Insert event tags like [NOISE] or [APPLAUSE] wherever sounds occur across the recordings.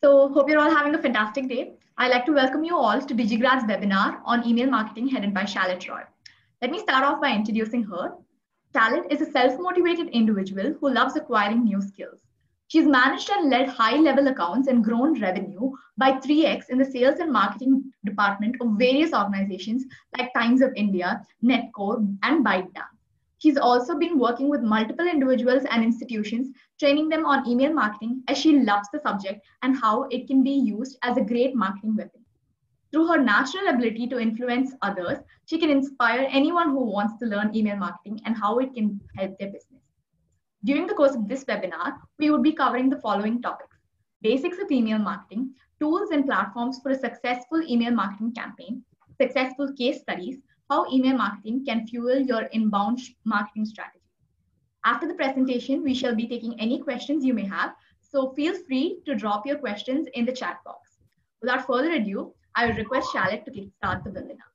So hope you're all having a fantastic day. I'd like to welcome you all to DigiGrad's webinar on email marketing headed by Shalet Roy. Let me start off by introducing her. Shalet is a self-motivated individual who loves acquiring new skills. She's managed and led high-level accounts and grown revenue by 3x in the sales and marketing department of various organizations like Times of India, Netcore, and ByteDance. She's also been working with multiple individuals and institutions, training them on email marketing as she loves the subject and how it can be used as a great marketing weapon. Through her natural ability to influence others, she can inspire anyone who wants to learn email marketing and how it can help their business. During the course of this webinar, we would be covering the following topics. Basics of email marketing, tools and platforms for a successful email marketing campaign, successful case studies, how email marketing can fuel your inbound marketing strategy. After the presentation, we shall be taking any questions you may have, so feel free to drop your questions in the chat box. Without further ado, I will request Shalet to start the webinar.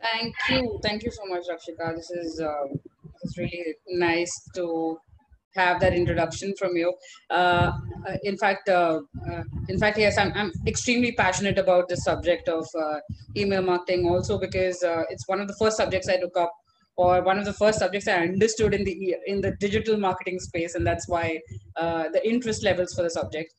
Thank you. Thank you so much, Rakshika. This is, uh, this is really nice to have that introduction from you. Uh, uh, in fact, uh, uh, in fact, yes, I'm, I'm extremely passionate about the subject of uh, email marketing also because uh, it's one of the first subjects I took up or one of the first subjects I understood in the in the digital marketing space, and that's why the interest levels for the subject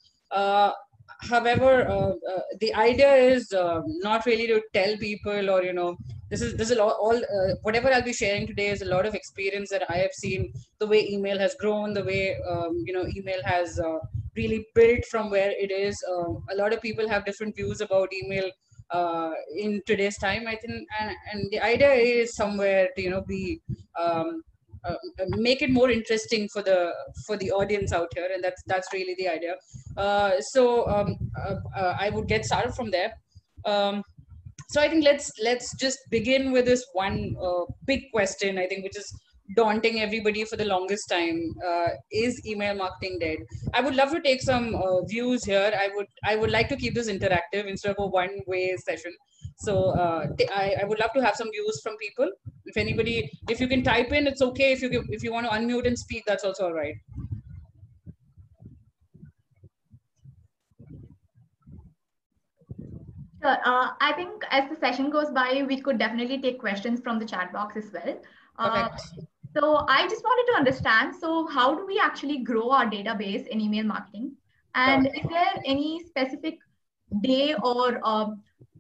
however uh, uh, the idea is uh, not really to tell people or you know this is this is all, all uh, whatever i'll be sharing today is a lot of experience that i have seen the way email has grown the way um, you know email has uh, really built from where it is. Um, a lot of people have different views about email uh, in today's time i think and, and the idea is somewhere to you know be um, uh, make it more interesting for the for the audience out here and that's that's really the idea. Uh, so um, uh, uh, i would get started from there. Um, so i think let's let's just begin with this one uh, big question i think which is daunting everybody for the longest time uh, is email marketing dead? I would love to take some uh, views here. I would i would like to keep this interactive instead of a one way session so uh, I, I would love to have some views from people if anybody if you can type in it's okay if you if you want to unmute and speak that's also all right Sure. Uh, I think as the session goes by, we could definitely take questions from the chat box as well. Uh, so I just wanted to understand, so how do we actually grow our database in email marketing? And is there any specific day or uh,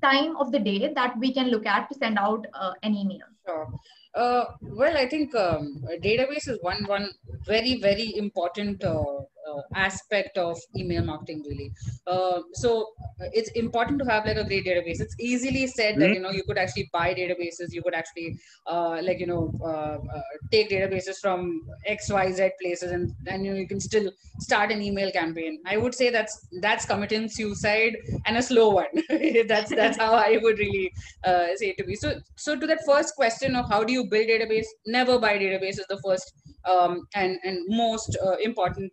time of the day that we can look at to send out uh, an email? Sure. Uh, well, I think um, database is one one very very important uh, uh, aspect of email marketing really. Uh, so uh, it's important to have like a great database. It's easily said that hmm? you know you could actually buy databases you could actually uh, like you know uh, uh, take databases from xyz places and then you know you can still start an email campaign. I would say that's that's committing suicide and a slow one. [LAUGHS] That's that's how i would really say it to be. So so to that first question of how do you build database? Never buy database is the first um, and and most important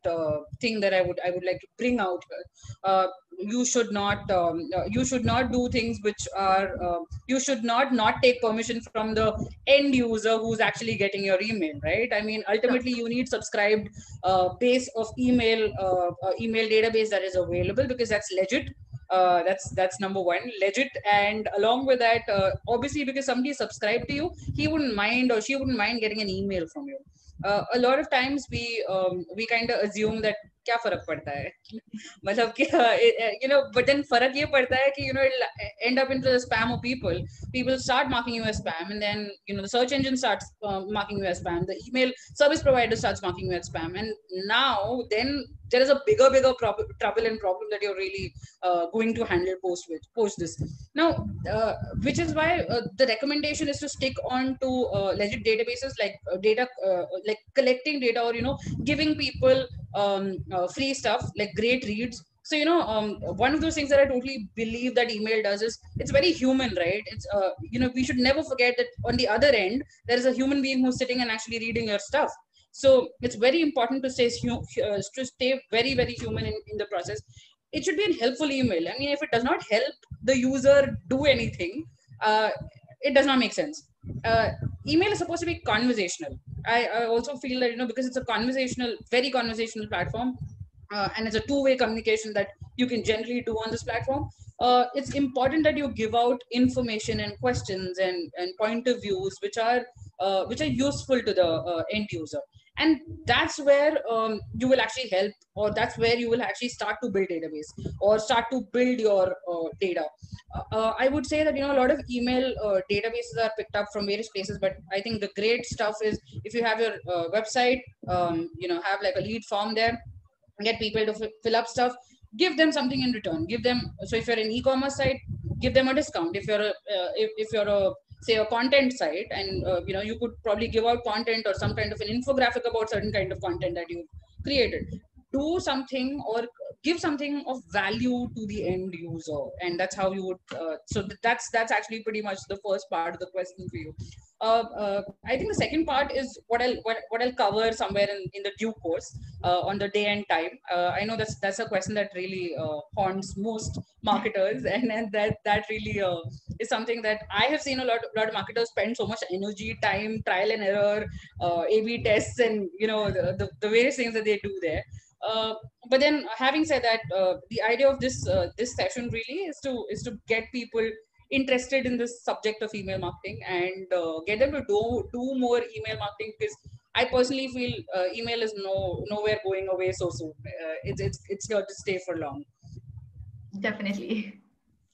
thing that I would I would like to bring out. Uh, you should not um, uh, you should not do things which are uh, you should not not take permission from the end user who's actually getting your email right i mean ultimately you need subscribed uh, base of email uh, uh, email database that is available because that's legit uh, that's that's number one legit and along with that uh, obviously because somebody subscribed to you he wouldn't mind or she wouldn't mind getting an email from you uh, a lot of times we um, we kind of assume that क्या फर्क पड़ता है मतलब कि you know but then फर्क ये पड़ता है कि you know it'll end up into the spam of people people start marking you as spam and then you know the search engine starts uh, marking you as spam the email service provider starts marking you as spam and now then there is a bigger bigger prob- trouble and problem that you're really uh, going to handle post with post this now uh, which is why uh, the recommendation is to stick on to uh, legit databases like uh, data uh, like collecting data or you know giving people um, free stuff like great reads so you know um, one of those things that i totally believe that email does is it's very human right it's uh, you know we should never forget that on the other end there is a human being who's sitting and actually reading your stuff so it's very important to stay, uh, to stay very, very human in, in the process. It should be a helpful email. I mean, if it does not help the user do anything, uh, it does not make sense. Uh, email is supposed to be conversational. I, I also feel that, you know, because it's a conversational, very conversational platform, uh, and it's a two-way communication that you can generally do on this platform uh, it's important that you give out information and questions and, and point of views which are uh, which are useful to the uh, end user and that's where um, you will actually help or that's where you will actually start to build database or start to build your uh, data. Uh, uh, i would say that you know a lot of email uh, databases are picked up from various places but i think the great stuff is if you have your uh, website um, you know have like a lead form there get people to f- fill up stuff give them something in return. Give them so if you're an e-commerce site give them a discount. If you're a uh, if, if you're a say a content site and uh, you know you could probably give out content or some kind of an infographic about certain kind of content that you created. Do something or give something of value to the end user. And that's how you would uh, so that's that's actually pretty much the first part of the question for you uh, uh, I think the second part is what I'll what, what I'll cover somewhere in, in the due course uh, on the day and time. Uh, I know that's that's a question that really uh, haunts most marketers, [LAUGHS] and, and that that really is something that I have seen a lot lot of marketers spend so much energy, time, trial and error, A/B tests, and you know the, the, the various things that they do there. But then having said that the idea of this this session really is to is to get people interested in this subject of email marketing and uh, get them to do do more email marketing because I personally feel uh, email is no nowhere going away so soon. Uh, it's it's it's here to stay for long. Definitely.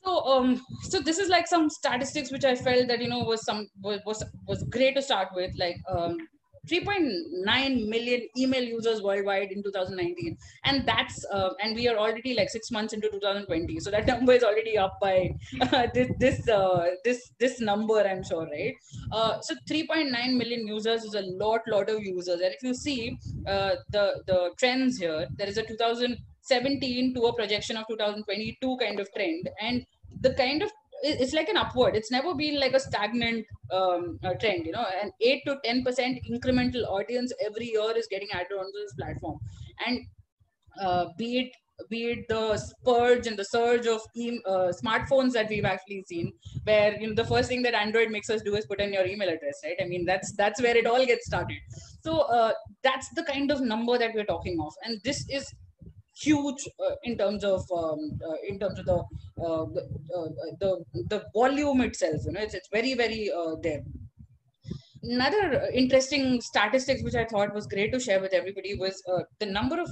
So um so this is like some statistics which I felt that you know was some was was, was great to start with like um 3.9 million email users worldwide in 2019 and that's uh, and we are already like six months into 2020 so that [LAUGHS] number is already up by uh, this this uh, this this number i'm sure right? Uh, so 3.9 million users is a lot lot of users. And if you see uh, the the trends here there is a 2017 to a projection of 2022 kind of trend. And the kind of it's like an upward. It's never been like a stagnant um, uh, trend. You know, an eight to ten percent incremental audience every year is getting added onto this platform, and uh, be it be it the spurge and the surge of e- uh, smartphones that we've actually seen, where you know the first thing that Android makes us do is put in your email address, right? I mean that's that's where it all gets started. So uh, that's the kind of number that we're talking of, and this is huge uh, in terms of um, uh, in terms of the, uh, the, uh, the the volume itself you know it's, it's very very uh, there. Another interesting statistics which i thought was great to share with everybody was uh, the number of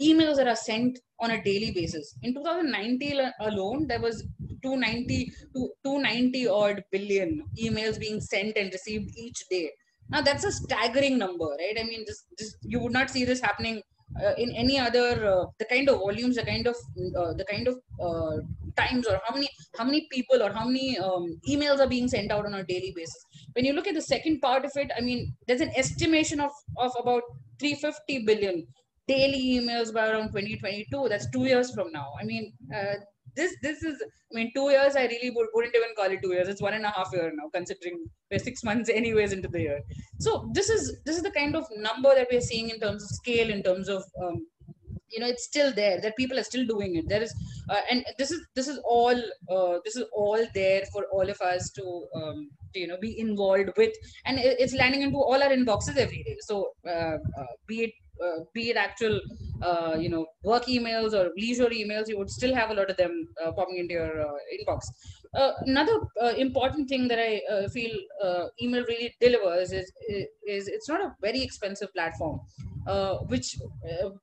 emails that are sent on a daily basis. In 2019 alone there was 290 to 290 odd billion emails being sent and received each day. Now that's a staggering number right? I mean just, just you would not see this happening uh, in any other uh, the kind of volumes the kind of uh, the kind of uh, times or how many how many people or how many um, emails are being sent out on a daily basis. When you look at the second part of it i mean there's an estimation of of about 350 billion daily emails by around 2022 that's two years from now. I mean uh, this this is I mean two years I really would, wouldn't even call it two years. It's one and a half year now, considering we're six months [LAUGHS] anyways into the year. So this is this is the kind of number that we're seeing in terms of scale, in terms of um, you know it's still there that people are still doing it there is uh, and this is this is all uh, this is all there for all of us to, um, to you know be involved with and it's landing into all our inboxes every day so uh, uh be it uh, be it actual uh, you know work emails or leisure emails you would still have a lot of them uh, popping into your uh, inbox. Uh, another uh, important thing that i feel email really delivers is, is it's not a very expensive platform which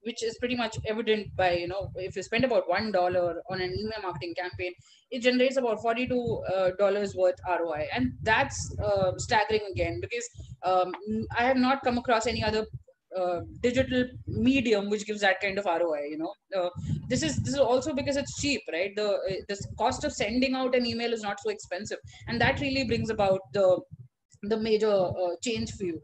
which is pretty much evident by you know if you spend about one dollar on an email marketing campaign it generates about 42 dollars worth roi and that's staggering again because um, i have not come across any other uh, digital medium which gives that kind of ROI. You know, uh, this is this is also because it's cheap, right? The uh, the cost of sending out an email is not so expensive, and that really brings about the the major uh, change for you.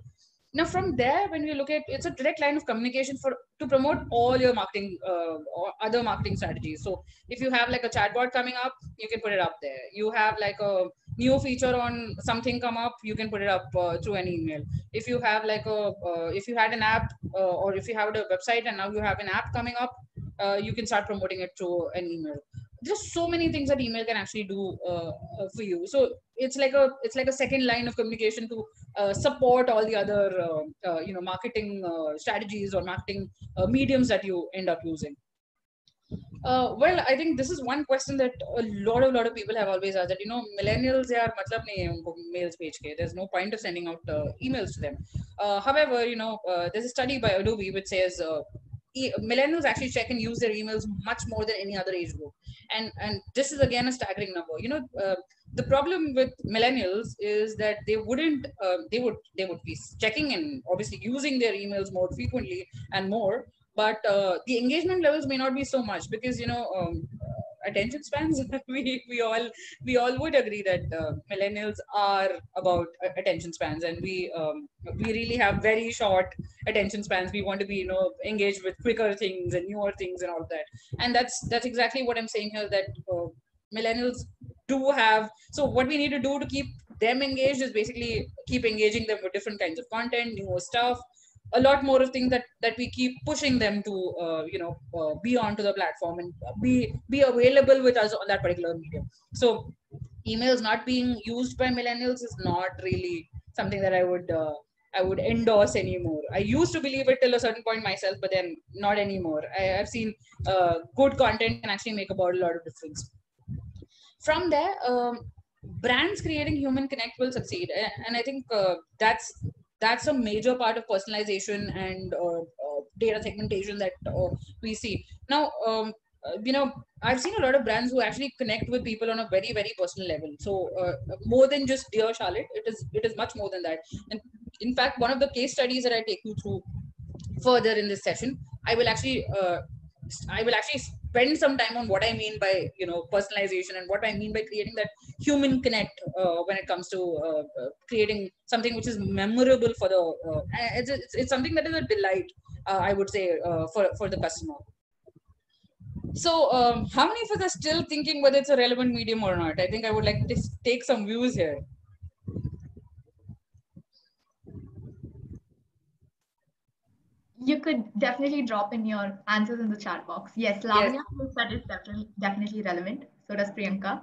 Now, from there, when we look at it's a direct line of communication for to promote all your marketing or other marketing strategies. So, if you have like a chatbot coming up, you can put it up there. You have like a new feature on something come up, you can put it up uh, through an email. If you have like a uh, if you had an app uh, or if you have a website and now you have an app coming up, uh, you can start promoting it through an email. There's so many things that email can actually do uh, uh, for you. So it's like a it's like a second line of communication to support all the other you know marketing strategies or marketing mediums that you end up using uh, well, I think this is one question that a lot of lot of people have always asked that you know millennials are matlab nahi hai unko mails page ke. There's no point of sending out uh, emails to them. Uh, however, you know uh, there's a study by Adobe which says uh, e- millennials actually check and use their emails much more than any other age group, and and this is again a staggering number. You know. Uh, the problem with millennials is that they wouldn't uh, they would they would be checking and obviously using their emails more frequently and more but uh, the engagement levels may not be so much because you know um, attention spans [LAUGHS] we we all we all would agree that uh, millennials are about uh, attention spans and we um, we really have very short attention spans. We want to be you know engaged with quicker things and newer things and all that. And that's that's exactly what i'm saying here that uh, millennials do have so what we need to do to keep them engaged is basically keep engaging them with different kinds of content newer stuff a lot more of things that that we keep pushing them to uh, you know uh, be onto the platform and be be available with us on that particular medium. So emails not being used by millennials is not really something that i would uh, i would endorse anymore. I used to believe it till a certain point myself but then not anymore. I, i've seen uh, good content can actually make about a lot of difference. From there um, brands creating human connect will succeed and i think uh, that's that's a major part of personalization and uh, uh, data segmentation that uh, we see. Now um, uh, you know i've seen a lot of brands who actually connect with people on a very very personal level. So uh, more than just dear Shalet it is it is much more than that. And in fact one of the case studies that i take you through further in this session i will actually i will actually spend some time on what i mean by you know personalization and what i mean by creating that human connect uh, when it comes to uh, uh, creating something which is memorable for the uh, it's, it's, it's something that is a delight uh, i would say uh, for for the customer. So um, how many of us are still thinking whether it's a relevant medium or not? I think i would like to take some views here You could definitely drop in your answers in the chat box. Yes, Lavanya thinks that is definitely definitely relevant. So does Priyanka.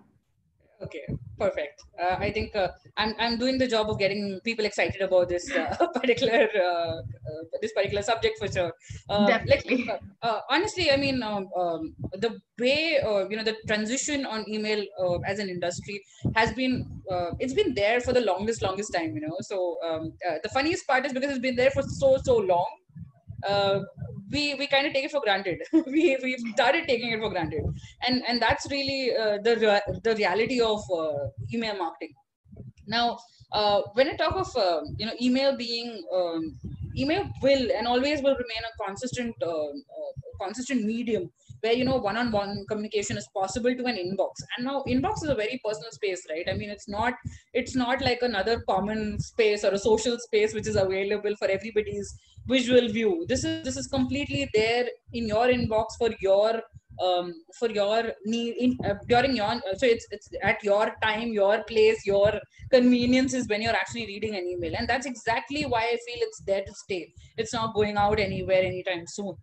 Okay, perfect. Uh, I think uh, I'm I'm doing the job of getting people excited about this uh, [LAUGHS] particular uh, uh, this particular subject for sure. Uh, like, Definitely. uh, honestly, I mean, um, um, the way uh, you know the transition on email uh, as an industry has been uh, it's been there for the longest longest time. You know, so um, uh, the funniest part is because it's been there for so so long. Uh, we we kind of take it for granted. [LAUGHS] we we started taking it for granted, and and that's really uh, the rea- the reality of uh, email marketing. Now, uh, when I talk of uh, you know email being um, email will and always will remain a consistent uh, uh, consistent medium where you know one-on-one communication is possible to an inbox and now inbox is a very personal space right i mean it's not it's not like another common space or a social space which is available for everybody's visual view. This is this is completely there in your inbox for your um, for your need in, uh, during your uh, so it's it's at your time your place your convenience is when you're actually reading an email. And that's exactly why i feel it's there to stay. It's not going out anywhere anytime soon.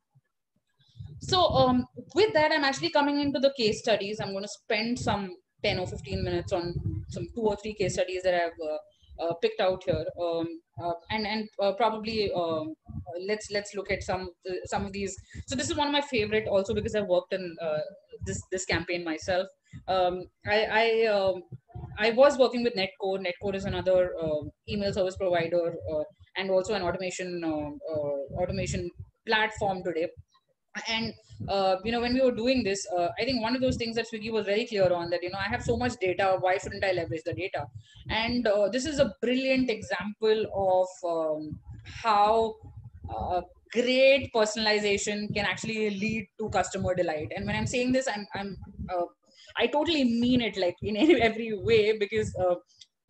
So um, with that i'm actually coming into the case studies. I'm going to spend some 10 or 15 minutes on some two or three case studies that i've uh, picked out here. Um, uh, and and uh, probably um, let's let's look at some uh, some of these. So this is one of my favorite also because i've worked in uh, this this campaign myself. Um, i i um, i was working with netcore netcore is another uh, email service provider uh, and also an automation uh, uh, automation platform today and uh, you know when we were doing this uh, i think one of those things that swiggy was very clear on that you know i have so much data why shouldn't i leverage the data? And uh, this is a brilliant example of um, how uh, great personalization can actually lead to customer delight. And when i'm saying this i'm i'm uh, i totally mean it like in [LAUGHS] every way because uh,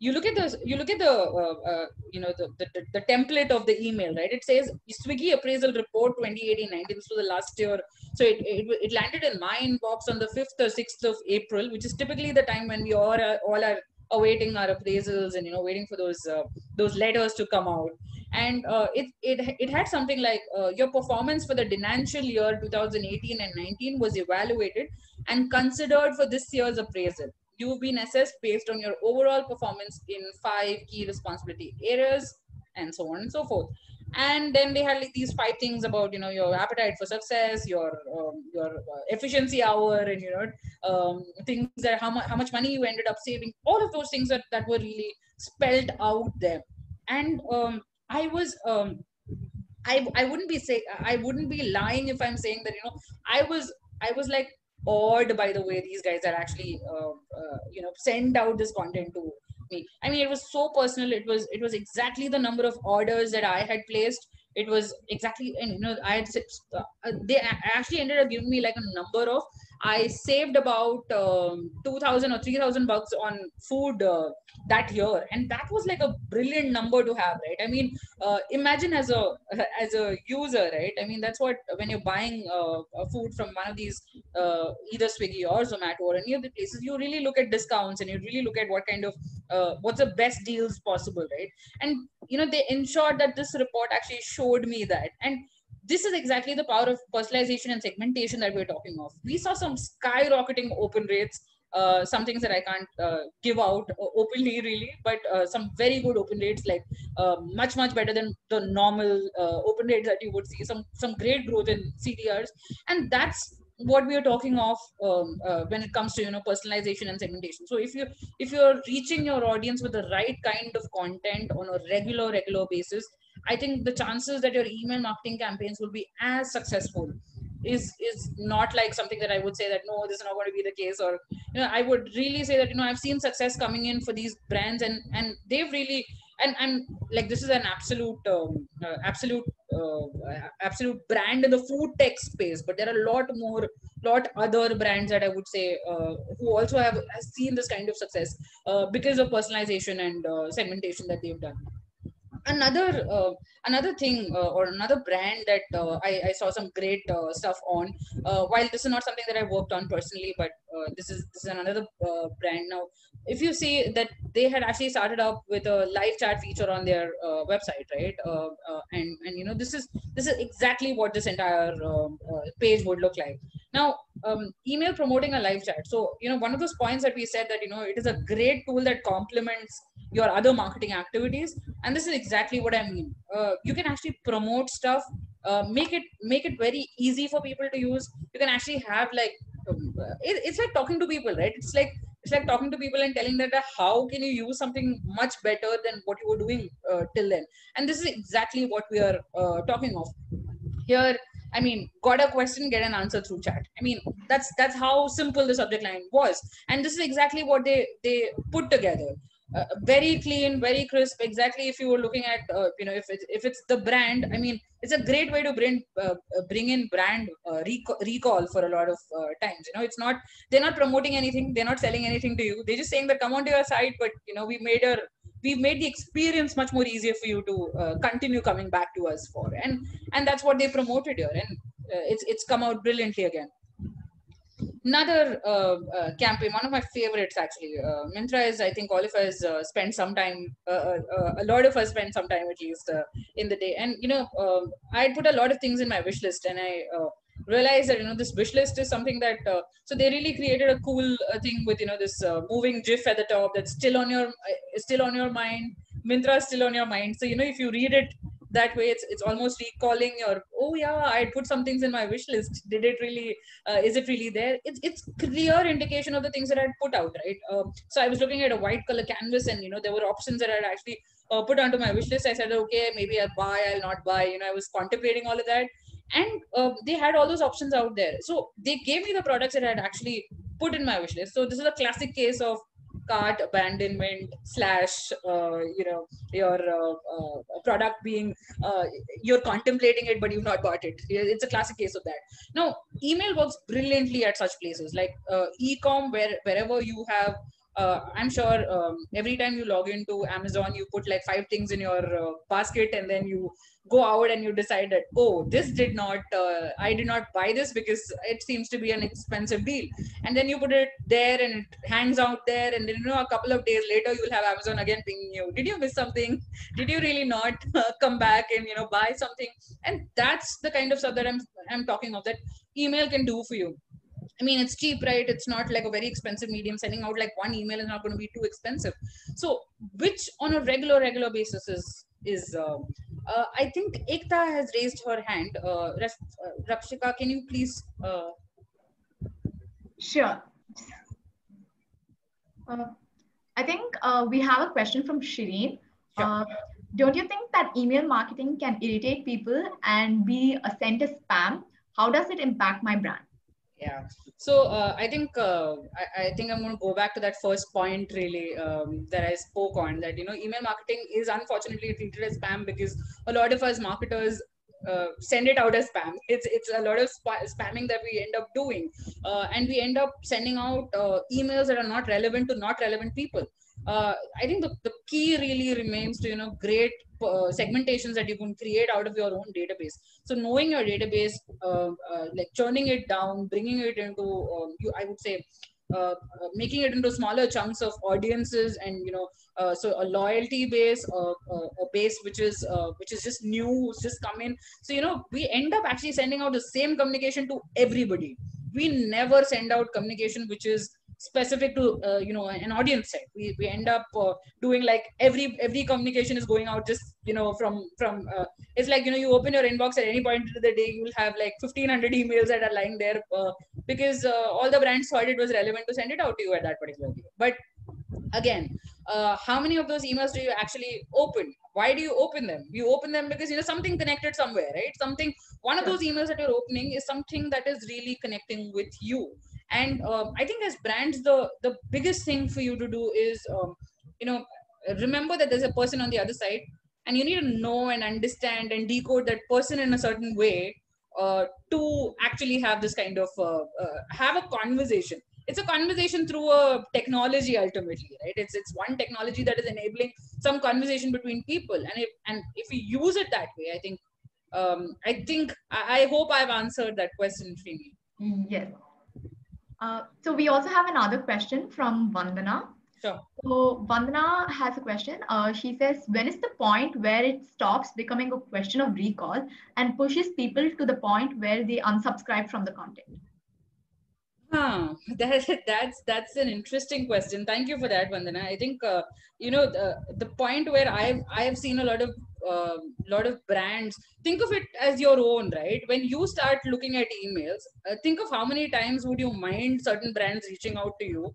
you look at the you look at the uh, uh, you know the, the the template of the email right? It says swiggy appraisal report 2018 19 so the last year. So it, it it landed in my inbox on the 5th or 6th of april which is typically the time when we all are all are awaiting our appraisals and you know waiting for those uh, those letters to come out. And uh, it, it it had something like uh, your performance for the financial year 2018 and 19 was evaluated and considered for this year's appraisal you've been assessed based on your overall performance in five key responsibility areas and so on and so forth. And then they had like these five things about you know your appetite for success your um, your uh, efficiency hour and you know um, things that how much how much money you ended up saving. All of those things that, that were really spelled out there. And um, i was um, I, I wouldn't be say I wouldn't be lying if I'm saying that you know I was I was like awed by the way these guys are actually uh, uh, you know send out this content to me. I mean it was so personal. It was it was exactly the number of orders that i had placed. It was exactly and you know i had uh, they actually ended up giving me like a number of I saved about um, 2000 or 3000 bucks on food uh, that year. And that was like a brilliant number to have right? I mean uh, imagine as a [LAUGHS] as a user right? I mean that's what when you're buying uh, food from one of these uh, either swiggy or zomato or any of the places you really look at discounts and you really look at what kind of uh, what's the best deals possible right? And you know they ensured that this report actually showed me that. And this is exactly the power of personalization and segmentation that we're talking of. We saw some skyrocketing open rates, uh, some things that I can't uh, give out openly, really, but uh, some very good open rates, like uh, much much better than the normal uh, open rates that you would see. Some some great growth in CTRs, and that's what we are talking of um, uh, when it comes to you know personalization and segmentation so if you if you're reaching your audience with the right kind of content on a regular regular basis I think the chances that your email marketing campaigns will be as successful is is not like something that I would say that no, this is not going to be the case. Or you know, I would really say that you know I've seen success coming in for these brands, and and they've really and and like this is an absolute um, uh, absolute absolute brand in the food tech space but there are a lot more lot other brands that i would say uh, who also have, have seen this kind of success uh, because of personalization and uh, segmentation that they've done. Another uh, another thing uh, or another brand that uh, I, I, saw some great uh, stuff on uh, while this is not something that i worked on personally but uh, this is this is another brand now if you see that they had actually started up with a live chat feature on their website right? And and you know this is this is exactly what this entire um, page would look like. Now um, email promoting a live chat. So you know one of those points that we said that you know it is a great tool that complements your other marketing activities. And this is exactly what i mean. Uh, you can actually promote stuff uh, make it make it very easy for people to use. You can actually have like um, it, it's like talking to people right? It's like it's like talking to people and telling them that how can you use something much better than what you were doing uh, till then? And this is exactly what we are uh, talking of. Here I mean, got a question, get an answer through chat. I mean, that's that's how simple the subject line was, and this is exactly what they they put together uh, very clean very crisp exactly if you were looking at uh, you know if it's if it's the brand i mean it's a great way to bring uh, uh bring in brand uh, recall, recall for a lot of times you know it's not they're not promoting anything they're not selling anything to you they're just saying that come onto your site but you know we made a we've made the experience much more easier for you to continue coming back to us for and and that's what they promoted here and it's it's come out brilliantly again another uh, uh, campaign, one of my favorites actually. Uh, Myntra is, I think, all of us uh, spend some time, uh, uh, a lot of us spend some time at least in the day. And you know, um, I put a lot of things in my wish list, and I realized that you know this wish list is something that. so they really created a cool thing with you know this moving GIF at the top that's still on your still on your mind. Myntra is still on your mind. So you know, if you read it that way it's it's almost recalling your oh yeah i put some things in my wish list. Did it really uh, is it really there? It's it's clear indication of the things that i'd put out right? Uh, so i was looking at a white color canvas and you know there were options that i'd actually uh, put onto my wish list. I said okay maybe i'll buy i'll not buy you know i was contemplating all of that. And uh, they had all those options out there. So they gave me the products that i'd actually put in my wish list. So this is a classic case of cart abandonment slash uh, you know your uh, uh, product being uh, you're contemplating it but you've not bought it. It's a classic case of that. Now email works brilliantly at such places. Like uh, e-com where wherever you have uh, I'm sure um, every time you log into Amazon, you put like five things in your uh, basket, and then you go out and you decide that oh this did not uh, i did not buy this because it seems to be an expensive deal and then you put it there and it hangs out there and then you know a couple of days later you'll have amazon again pinging you did you miss something [LAUGHS] did you really not uh, come back and you know buy something and that's the kind of stuff that i'm i'm talking of that email can do for you I mean, it's cheap, right? It's not like a very expensive medium. Sending out like one email is not going to be too expensive. So, which on a regular, regular basis is is uh, uh, I think Ekta has raised her hand. Uh, uh Rakshika, can you please? Uh... Sure. Uh, I think uh, we have a question from Shireen. Sure. don't you think that email marketing can irritate people and be sent as spam? How does it impact my brand? Yeah. So uh, i think uh, I, I, think i'm going to go back to that first point really um, that i spoke on that you know email marketing is unfortunately treated as spam because a lot of us marketers uh, send it out as spam. It's it's a lot of sp- spamming that we end up doing. Uh, and we end up sending out uh, emails that are not relevant to not relevant people. Uh, I think the, the key really remains to you know great uh, segmentations that you can create out of your own database. So knowing your database, uh, uh like churning it down, bringing it into um, you, I would say. Uh, uh, making it into smaller chunks of audiences and you know so a loyalty base a base which is which is just new just come in so you know we end up actually sending out the same communication to everybody we never send out communication which is specific to uh, you know an audience set we, we end up uh, doing like every every communication is going out just you know from from uh, it's like you know you open your inbox at any point of the day you will have like 1500 emails that are lying there uh, because uh, all the brands thought it was relevant to send it out to you at that particular day. But again uh, how many of those emails do you actually open? Why do you open them? You open them because you know something connected somewhere right? Something one of those emails that you're opening is something that is really connecting with you and um, i think as brands the the biggest thing for you to do is um, you know remember that there's a person on the other side and you need to know and understand and decode that person in a certain way uh, to actually have this kind of uh, uh, have a conversation. It's a conversation through a technology ultimately right? It's it's one technology that is enabling some conversation between people. And if and if we use it that way i think um, i think I, I hope i've answered that question Srini. yes uh, so we also have another question from Vandana. Sure. So Vandana has a question. Uh, she says, when is the point where it stops becoming a question of recall and pushes people to the point where they unsubscribe from the content? Huh. [LAUGHS] That, that's that's an interesting question. Thank you for that, Vandana. I think uh, you know the the point where I've I've seen a lot of uh, lot of brands. Think of it as your own right? When you start looking at emails uh, think of how many times would you mind certain brands reaching out to you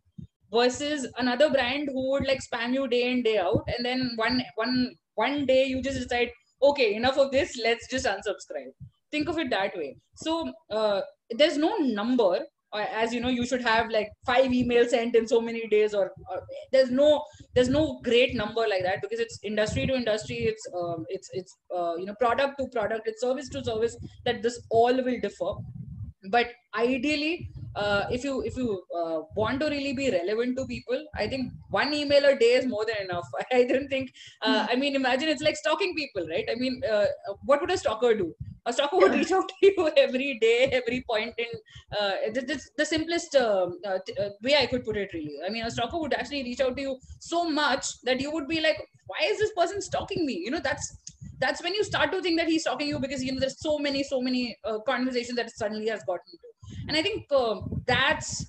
versus another brand who would like spam you day in day out and then one one one day you just decide okay enough of this let's just unsubscribe. Think of it that way. So uh, there's no number as you know you should have like five emails sent in so many days or, or, there's no there's no great number like that because it's industry to industry. It's um, it's it's uh, you know product to product. It's service to service that this all will differ. But ideally uh, if you if you uh, want to really be relevant to people i think one email a day is more than enough. [LAUGHS] I don't think uh, i mean imagine it's like stalking people right? I mean uh, what would a stalker do a stalker would reach out to you [LAUGHS] every day, every point in uh, this, the simplest uh, uh, uh, way I could put it. Really, I mean, a stalker would actually reach out to you so much that you would be like, "Why is this person stalking me?" You know, that's that's when you start to think that he's stalking you because you know there's so many, so many uh, conversations that suddenly has gotten to. And I think uh, that's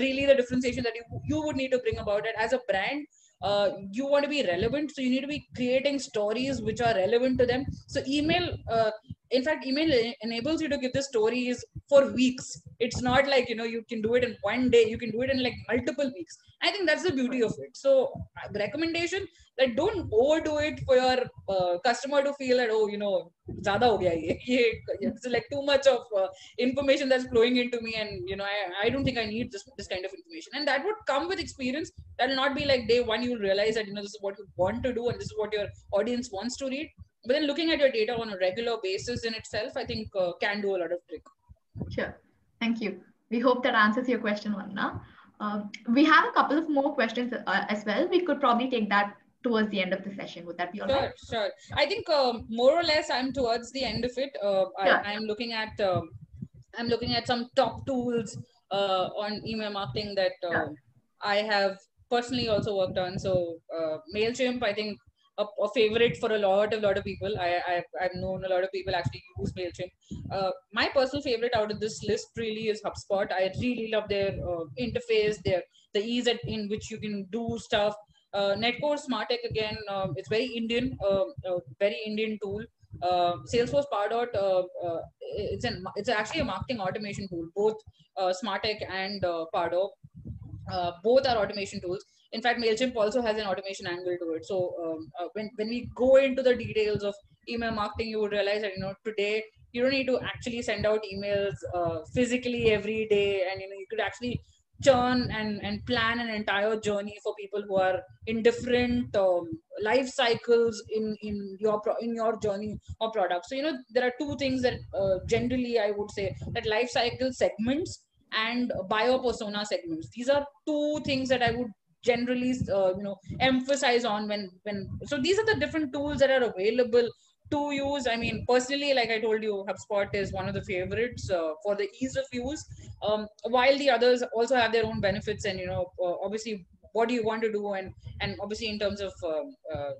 really the differentiation that you you would need to bring about it as a brand. Uh, you want to be relevant so you need to be creating stories which are relevant to them so email uh, in fact email enables you to give the stories for weeks. It's not like you know you can do it in one day. You can do it in like multiple weeks. I think that's the beauty of it. So uh, recommendation that don't overdo it for your uh, customer to feel that oh you know zyada ho gaya [LAUGHS] it's like too much of uh, information that's flowing into me and you know I, I don't think i need this this kind of information. And that would come with experience. That will not be like day one you'll realize that you know this is what you want to do and this is what your audience wants to read but then looking at your data on a regular basis in itself i think uh, can do a lot of trick sure thank you we hope that answers your question Vanna. Um, we have a couple of more questions uh, as well we could probably take that towards the end of the session would that be all sure, right? sure i think um, more or less i'm towards the end of it uh, sure. I, am looking at um, i'm looking at some top tools uh, on email marketing that sure. Um, i have personally also worked on so uh, mailchimp i think a, a favorite for a lot of lot of people. I, I I've known a lot of people actually use Mailchimp. Uh, my personal favorite out of this list really is HubSpot. I really love their uh, interface, their the ease at, in which you can do stuff. Uh, Netcore Smartech again, um, it's very Indian, uh, very Indian tool. Uh, Salesforce Pardot, uh, uh, it's an it's actually a marketing automation tool. Both uh, Smartech and uh, Pardot, uh, both are automation tools. In fact, Mailchimp also has an automation angle to it. So um, uh, when when we go into the details of email marketing, you would realize that you know today you don't need to actually send out emails physically every day, and you know you could actually churn and, and plan an entire journey for people who are in different um, life cycles in, in your in your journey or product. So you know there are two things that uh, generally I would say that life cycle segments and buyer persona segments. These are two things that I would generally uh, you know emphasize on when when so these are the different tools that are available to use. I mean personally like i told you hubspot is one of the favorites uh, for the ease of use. Um, while the others also have their own benefits and you know uh, obviously what do you want to do? And and obviously in terms of um, uh,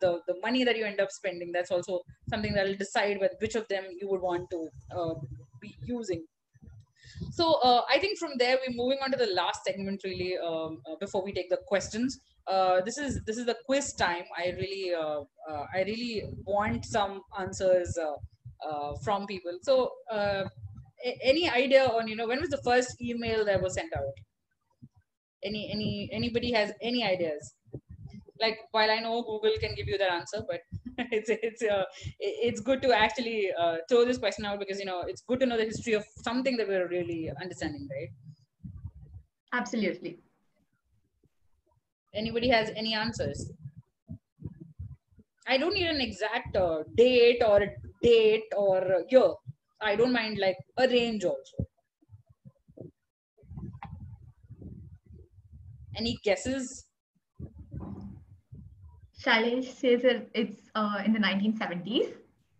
the the money that you end up spending that's also something that will decide with which of them you would want to uh, be using so uh, i think from there we're moving on to the last segment really um, uh, before we take the questions uh, this is this is the quiz time. I really uh, uh, I really want some answers uh, from people. So, any idea on you know when was the first email that was sent out? Any any anybody has any ideas? Like while I know Google can give you that answer, but [LAUGHS] it's it's uh, it's good to actually uh, throw this question out because you know it's good to know the history of something that we're really understanding, right? Absolutely. Anybody has any answers? I don't need an exact uh, date or date or year. I don't mind like a range also. Any guesses? Shailesh says that it's uh, in the 1970s.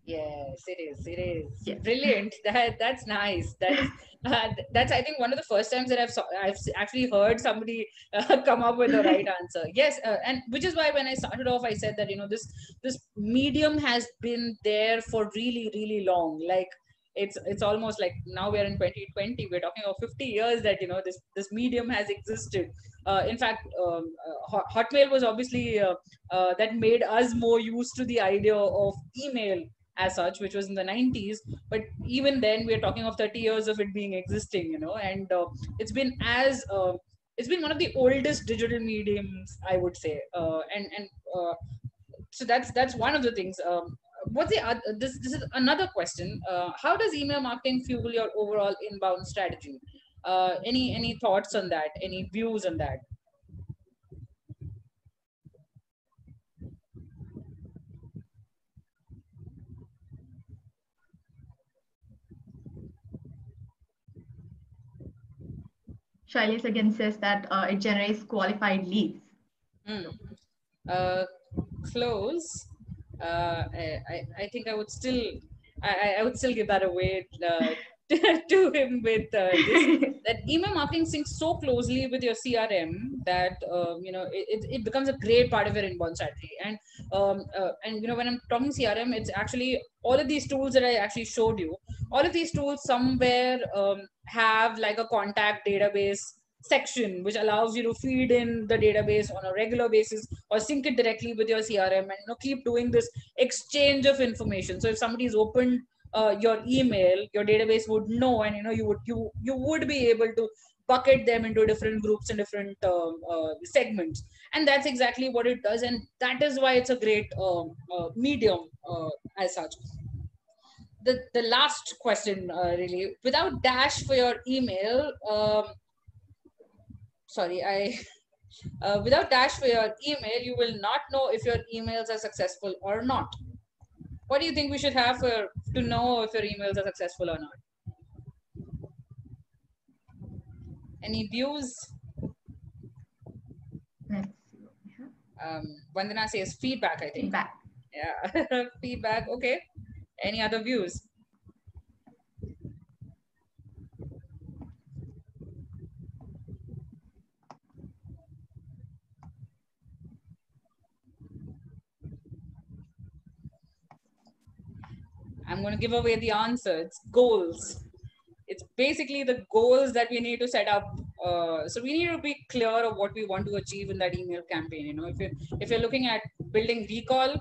Yes, it is. It is brilliant. That that's nice. That is [LAUGHS] uh, that's I think one of the first times that I've I've actually heard somebody uh, [LAUGHS] come up with the right answer. Yes, uh, and which is why when I started off, I said that you know this this medium has been there for really really long. Like it's it's almost like now we're in 2020. We're talking about 50 years that you know this this medium has existed. Uh, in fact, um, uh, Hotmail was obviously uh, that made us more used to the idea of email as such, which was in the 90s. But even then, we are talking of 30 years of it being existing, you know, and uh, it's been as uh, it's been one of the oldest digital mediums, I would say, uh, and and so that's that's one of the things. Um, what's the other, this this is another question. How does email marketing fuel your overall inbound strategy? Uh, any any thoughts on that? Any views on that? Shailesh again says that uh, it generates qualified leads. Mm. Uh, close. Uh, I, I think I would still I, I would still give that away uh, [LAUGHS] to him with uh, this, that email marketing syncs so closely with your CRM that um, you know it, it becomes a great part of your inbound strategy. And um, uh, and you know when I'm talking CRM, it's actually all of these tools that I actually showed you. All of these tools somewhere um, have like a contact database section which allows you to feed in the database on a regular basis or sync it directly with your crm and you know keep doing this exchange of information so if somebody's opened uh, your email your database would know and you know you would you you would be able to bucket them into different groups and different uh, uh, segments. And that's exactly what it does. And that is why it's a great um, uh, medium uh, as such. The the last question uh, really without dash for your email um, sorry i [LAUGHS] without dash for your email you will not know if your emails are successful or not what do you think we should have for to know if your emails are successful or not? Any views? Let's see what we have. Um, Vandana says feedback, I think. Feedback. Yeah, [LAUGHS] feedback. Okay. Any other views? I'm going to give away the answer. It's goals. It's basically the goals that we need to set up. Uh, so we need to be clear of what we want to achieve in that email campaign. You know, if you if you're looking at building recall,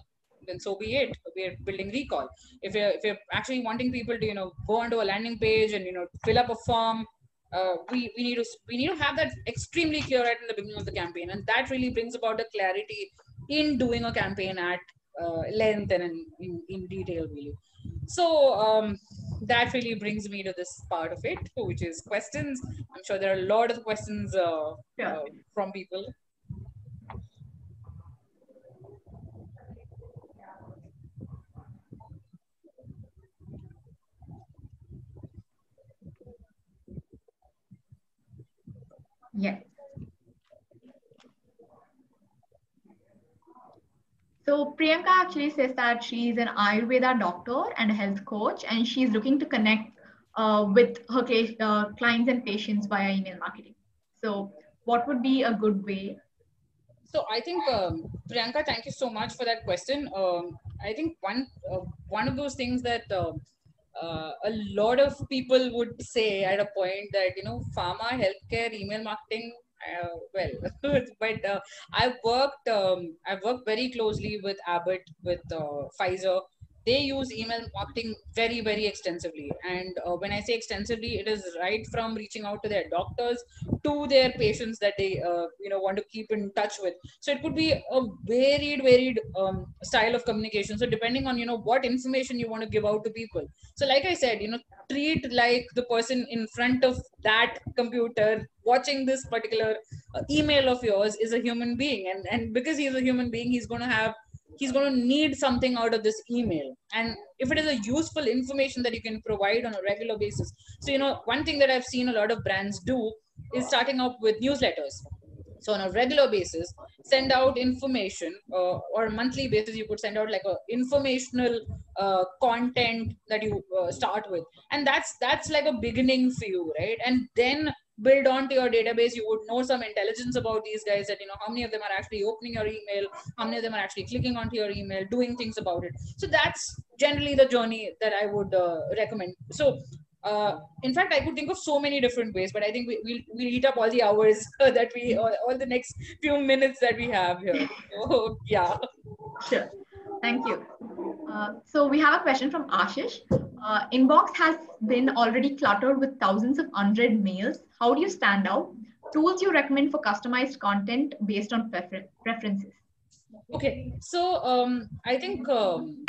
then so be it. We're building recall. If you're if you're actually wanting people to you know go onto a landing page and you know fill up a form, uh, we we need to we need to have that extremely clear right in the beginning of the campaign, and that really brings about the clarity in doing a campaign at uh, length and in, in, in detail really. So um, that really brings me to this part of it, which is questions. I'm sure there are a lot of questions uh, yeah. uh, from people. Yes. So Priyanka actually says that she's an Ayurveda doctor and a health coach, and she's looking to connect uh, with her uh, clients and patients via email marketing. So what would be a good way? So I think um, Priyanka, thank you so much for that question. Um, I think one uh, one of those things that uh, uh, a lot of people would say at a point that you know pharma healthcare email marketing uh, well [LAUGHS] but uh, i've worked um, i've worked very closely with abbott with uh, pfizer they use email marketing very very extensively. And uh, when i say extensively it is right from reaching out to their doctors to their patients that they uh, you know want to keep in touch with. So it could be a varied varied um, style of communication. So depending on you know what information you want to give out to people. So like i said you know treat like the person in front of that computer watching this particular uh, email of yours is a human being. And and because he's a human being he's going to have he's going to need something out of this email. And if it is a useful information that you can provide on a regular basis. So you know one thing that i've seen a lot of brands do is starting up with newsletters. So on a regular basis send out information uh, or monthly basis you could send out like a informational uh, content that you uh, start with. And that's that's like a beginning for you right? And then build onto your database you would know some intelligence about these guys that you know how many of them are actually opening your email how many of them are actually clicking onto your email doing things about it so that's generally the journey that i would uh, recommend so uh, in fact, I could think of so many different ways, but I think we, we'll, we'll eat up all the hours [LAUGHS] that we, all, all the next few minutes that we have here. So, yeah. Sure. Thank you. Uh, so we have a question from Ashish. Uh, inbox has been already cluttered with thousands of unread mails. How do you stand out? Tools you recommend for customized content based on prefer preferences? Okay, so um, I think um,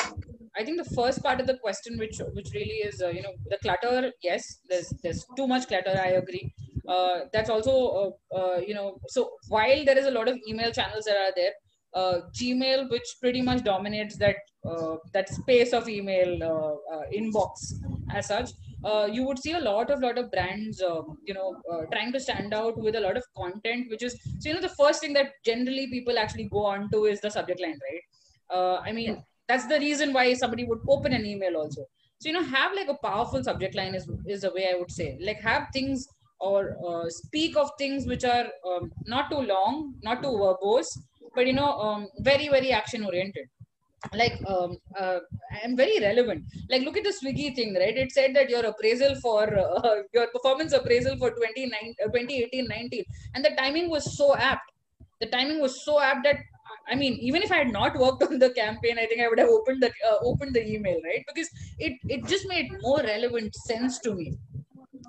I think the first part of the question, which which really is uh, you know the clutter. Yes, there's there's too much clutter. I agree. Uh, that's also uh, uh you know so while there is a lot of email channels that are there, uh, Gmail, which pretty much dominates that uh, that space of email inbox as such. Uh, you would see a lot of lot of brands, um, you know, uh, trying to stand out with a lot of content, which is so you know the first thing that generally people actually go on to is the subject line, right? I mean, that's the reason why somebody would open an email also. So you know, have like a powerful subject line is is the way I would say. Like have things or speak of things which are um, not too long, not too verbose, but you know um, very very action oriented like um, uh, i'm very relevant like look at the swiggy thing right it said that your appraisal for [LAUGHS] uh, your performance appraisal for 2018 19 and the timing was so apt the timing was so apt that I mean, even if I had not worked [LAUGHS] on the campaign, I think I would have opened the uh, opened the email, right? Because it it just made more relevant sense to me.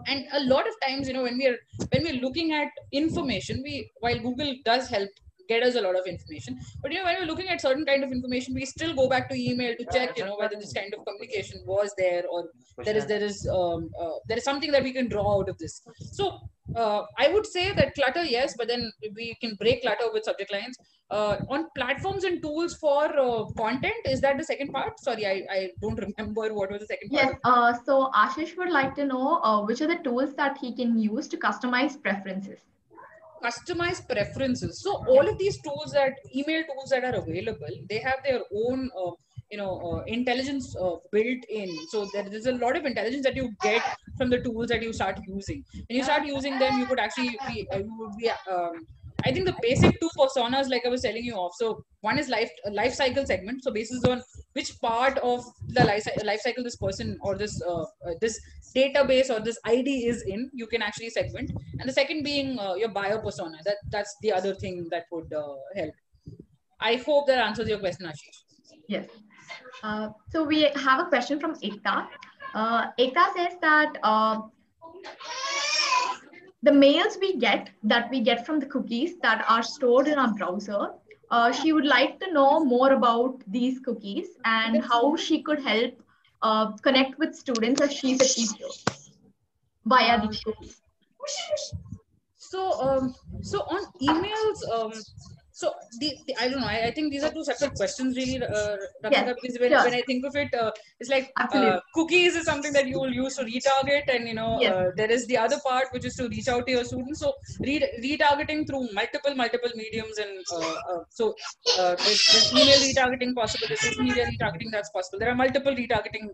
And a lot of times, you know, when we are when we're looking at information, we while Google does help get us a lot of information. But you know, when we're looking at certain kind of information, we still go back to email to check, you know, whether this kind of communication was there or there is there is um, uh, there is something that we can draw out of this. So uh, I would say that clutter, yes, but then we can break clutter with subject lines. Uh, on platforms and tools for uh, content, is that the second part? Sorry, I, I don't remember what was the second part. Yes, uh, so Ashish would like to know uh, which are the tools that he can use to customize preferences customize preferences. So all of these tools that email tools that are available, they have their own uh, you know uh, intelligence uh, built in. So there is a lot of intelligence that you get from the tools that you start using. When you start using them, you could actually be uh, you would be um, I think the basic two personas, like I was telling you off. So one is life life cycle segment. So basis on which part of the life, life cycle this person or this uh, uh, this database or this ID is in, you can actually segment. And the second being uh, your buyer persona. That that's the other thing that would uh, help. I hope that answers your question, Ashish. Yes. Uh, so we have a question from Ekta. Uh, Ekta says that uh, the mails we get that we get from the cookies that are stored in our browser, uh, she would like to know more about these cookies and how she could help uh, connect with students as she's a teacher via these cookies. So, um, so on emails, um, so the, the, I don't know. I, I, think these are two separate questions, really. Uh, yes, because when, when I think of it, uh, it's like uh, cookies is something that you will use to retarget, and you know yes. uh, there is the other part which is to reach out to your students. So re- retargeting through multiple multiple mediums, and uh, uh, so there's, there's, email retargeting possible. There's social media retargeting that's possible. There are multiple retargeting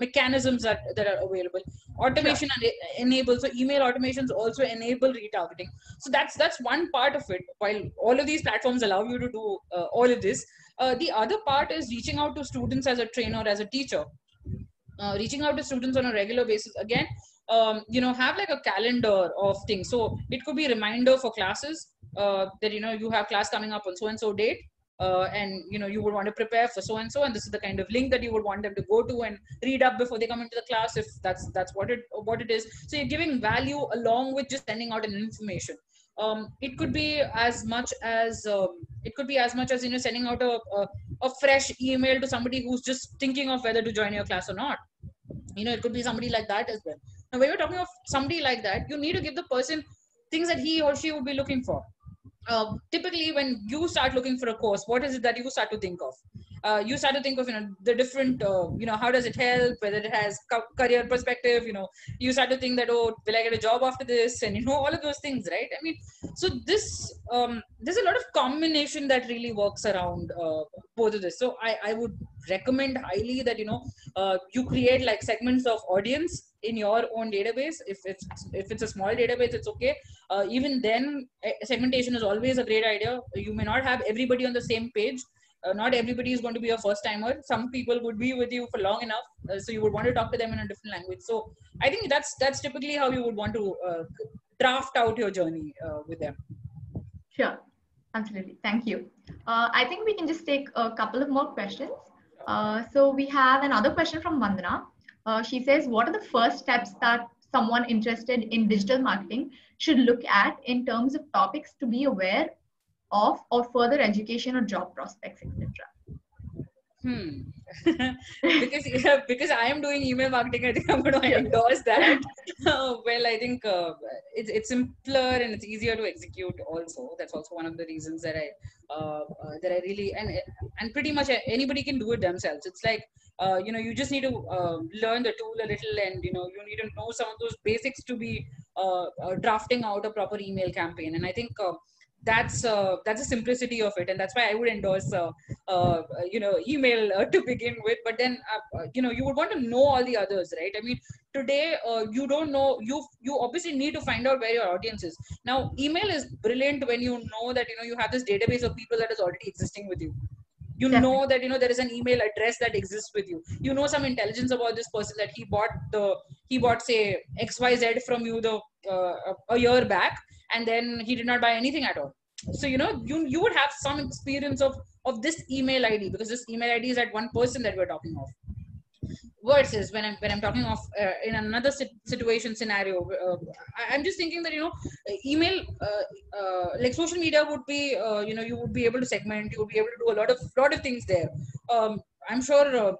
mechanisms that that are available. Automation sure. enables so email automations also enable retargeting. So that's that's one part of it. While all of these platforms platforms allow you to do uh, all of this. Uh, the other part is reaching out to students as a trainer, as a teacher. Uh, reaching out to students on a regular basis. Again, um, you know, have like a calendar of things. So it could be a reminder for classes uh, that, you know, you have class coming up on so-and-so date. Uh, and you know you would want to prepare for so and so and this is the kind of link that you would want them to go to and read up before they come into the class if that's that's what it what it is so you're giving value along with just sending out an information um, it could be as much as um, it could be as much as you know sending out a, a, a fresh email to somebody who's just thinking of whether to join your class or not. You know it could be somebody like that as well. Now when you're talking of somebody like that you need to give the person things that he or she would be looking for. Uh, typically when you start looking for a course what is it that you start to think of uh, you start to think of you know the different uh, you know how does it help whether it has co- career perspective you know you start to think that oh will i get a job after this? And you know all of those things right? I mean so this um, there's a lot of combination that really works around uh, both of this. So i i would recommend highly that you know uh, you create like segments of audience in your own database. If it's if it's a small database it's okay. Uh, even then eh, segmentation is always a great idea. You may not have everybody on the same page uh, not everybody is going to be a first timer. Some people would be with you for long enough uh, so you would want to talk to them in a different language. So i think that's that's typically how you would want to uh, draft out your journey uh, with them. Sure. Absolutely. Thank you. Uh, i think we can just take a couple of more questions. Uh, so we have another question from vandana. She says what are the first steps that someone interested in digital marketing should look at in terms of topics to be aware of or further education or job prospects, etc. Hmm. [LAUGHS] because yeah, [LAUGHS] because I am doing email marketing, I think I'm going to endorse that. [LAUGHS] Uh, well, I think uh, it's it's simpler and it's easier to execute. Also, that's also one of the reasons that I uh, uh that I really and and pretty much anybody can do it themselves. It's like uh, you know you just need to uh, learn the tool a little, and you know you need to know some of those basics to be drafting out a proper email campaign. And I think that's uh, that's the simplicity of it. And that's why i would endorse uh, uh, you know email uh, to begin with. But then uh, uh, you know you would want to know all the others right? I mean today you don't know you you obviously need to find out where your audience is. Now email is brilliant when you know that you know you have this database of people that is already existing with you. You Definitely. know that you know there is an email address that exists with you. You know some intelligence about this person that he bought the he bought say xyz from you the uh, a year back and then he did not buy anything at all so you know you you would have some experience of of this email id because this email id is at one person that we're talking of versus when I'm when I'm talking of uh, in another situation scenario, uh, I, am just thinking that you know, email uh, uh, like social media would be uh, you know you would be able to segment, you would be able to do a lot of lot of things there. Um, I'm sure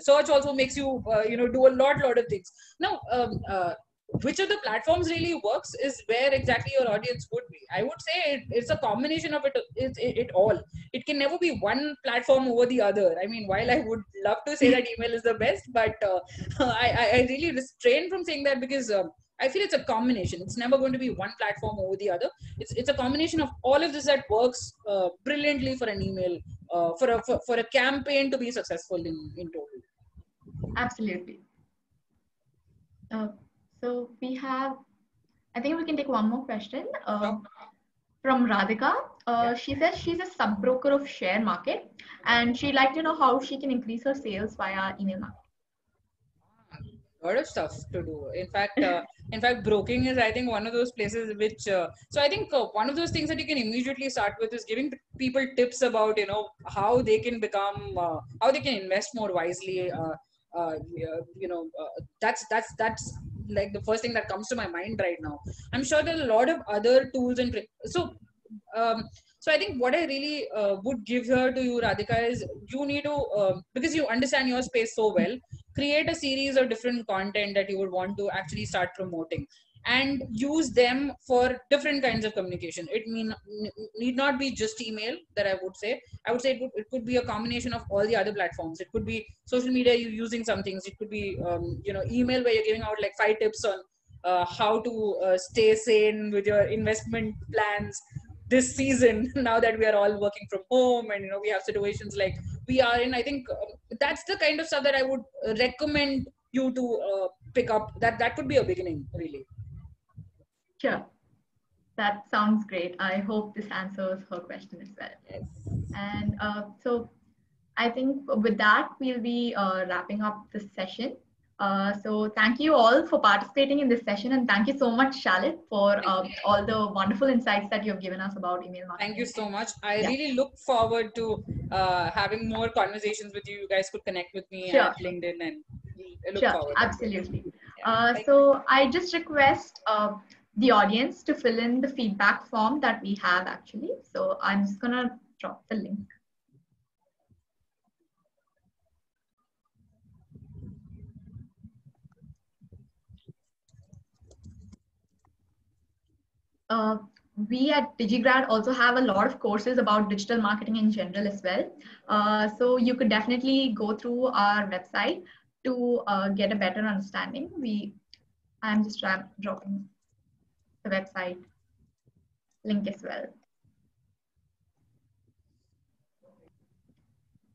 search also makes you you know do a lot lot of things. Now um, which of the platforms really works is where exactly your audience would be i would say it, it's a combination of it, it, it, all it can never be one platform over the other i mean while i would love to say that [LAUGHS] email is the best but uh, [LAUGHS] I, I really restrain from saying that because um, I feel it's a combination. It's never going to be one platform over the other. It's it's a combination of all of this that works uh, brilliantly for an email, uh, for a for, for a campaign to be successful in in total. Absolutely. So we have, I think we can take one more question. Uh, from Radhika. Uh, she says she's a sub broker of share market and she'd like to know how she can increase her sales via email marketing. A lot of stuff to do. In fact, uh, [LAUGHS] in fact, broking is I think one of those places which. Uh, so I think uh, one of those things that you can immediately start with is giving people tips about you know how they can become uh, how they can invest more wisely. Uh, uh, you know that's that's that's like the first thing that comes to my mind right now. I'm sure there are a lot of other tools and so. Um, so I think what I really uh, would give here to you, Radhika, is you need to uh, because you understand your space so well, create a series of different content that you would want to actually start promoting and use them for different kinds of communication. It mean need not be just email that I would say. I would say it, would, it could be a combination of all the other platforms. It could be social media you're using some things. It could be um, you know email where you're giving out like five tips on uh, how to uh, stay sane with your investment plans this season [LAUGHS] now that we are all working from home and you know we have situations like we are in i think um, that's the kind of stuff that i would recommend you to uh, pick up that that could be a beginning really sure that sounds great i hope this answers her question as well yes. and uh, so i think with that we'll be uh, wrapping up this session uh, so thank you all for participating in this session and thank you so much Shalet for uh, all the wonderful insights that you've given us about email marketing. Thank you so much. I yeah. really look forward to uh, having more conversations with you. You guys could connect with me sure. at LinkedIn and look sure, forward. Absolutely. Yeah, uh, so you. I just request uh, the audience to fill in the feedback form that we have actually. So I'm just gonna drop the link. uh, we at DigiGrad also have a lot of courses about digital marketing in general as well. Uh, so you could definitely go through our website to uh, get a better understanding. We, I'm just dropping the website link as well.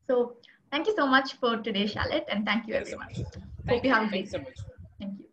So thank you so much for today, Shalet, and thank you everyone. Thank Hope you have a great day. So